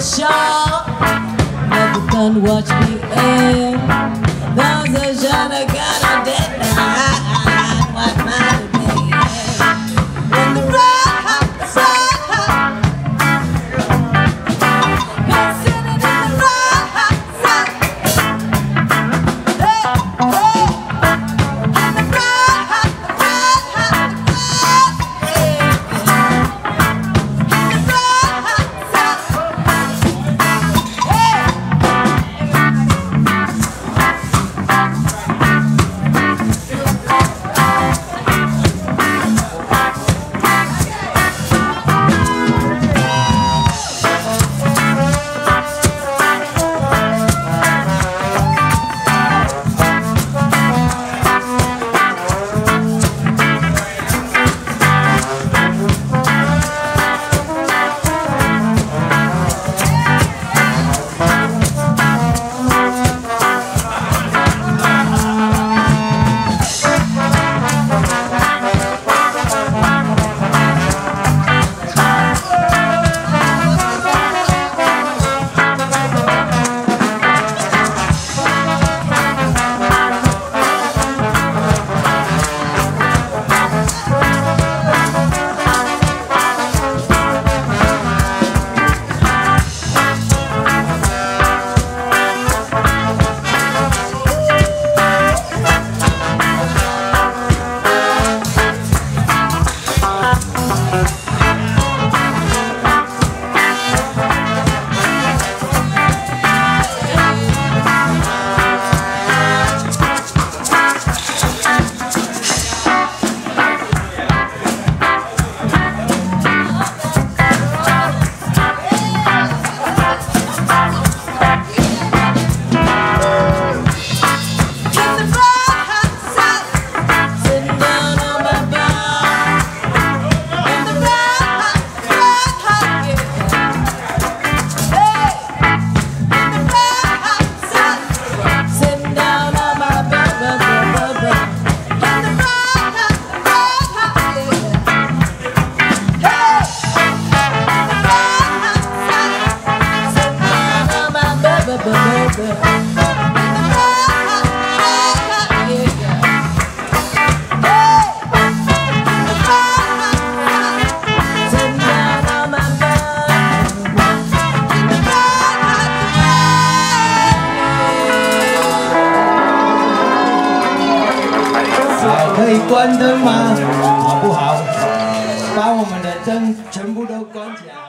shop. Never done watch me air. 可以关灯吗？好不好？把我们的灯全部都关起来。